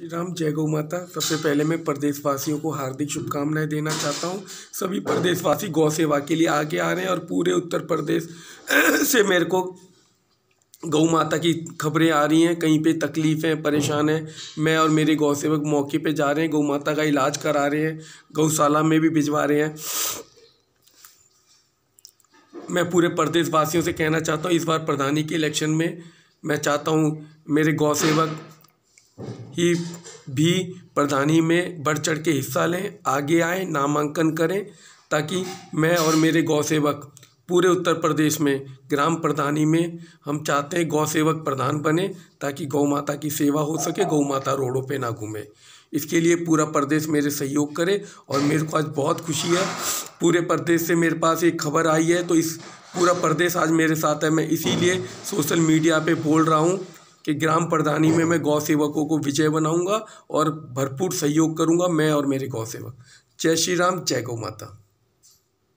श्री राम जय गौ माता। सबसे पहले मैं प्रदेशवासियों को हार्दिक शुभकामनाएँ देना चाहता हूँ। सभी प्रदेशवासी गौ सेवा के लिए आगे आ रहे हैं और पूरे उत्तर प्रदेश से मेरे को गौ माता की खबरें आ रही हैं। कहीं पे तकलीफ़ें परेशान हैं, मैं और मेरे गौ सेवक मौके पे जा रहे हैं। गौ माता का इलाज करा रहे हैं। गौशाला में भी भिजवा रहे हैं। मैं पूरे प्रदेशवासियों से कहना चाहता हूँ, इस बार प्रधानी के इलेक्शन में मैं चाहता हूँ मेरे गौ सेवक ही भी प्रधानी में बढ़ चढ़ के हिस्सा लें, आगे आएँ, नामांकन करें, ताकि मैं और मेरे गौ सेवक पूरे उत्तर प्रदेश में ग्राम प्रधानी में हम चाहते हैं गौ सेवक प्रधान बने, ताकि गौ माता की सेवा हो सके, गौ माता रोडों पे ना घूमे। इसके लिए पूरा प्रदेश मेरे सहयोग करे और मेरे को आज बहुत खुशी है। पूरे प्रदेश से मेरे पास एक खबर आई है तो इस पूरा प्रदेश आज मेरे साथ है। मैं इसीलिए सोशल मीडिया पे बोल रहा हूँ कि ग्राम प्रधानी में मैं गौ सेवकों को विजय बनाऊँगा और भरपूर सहयोग करूँगा, मैं और मेरे गौ सेवक। जय श्री राम, जय गौ माता।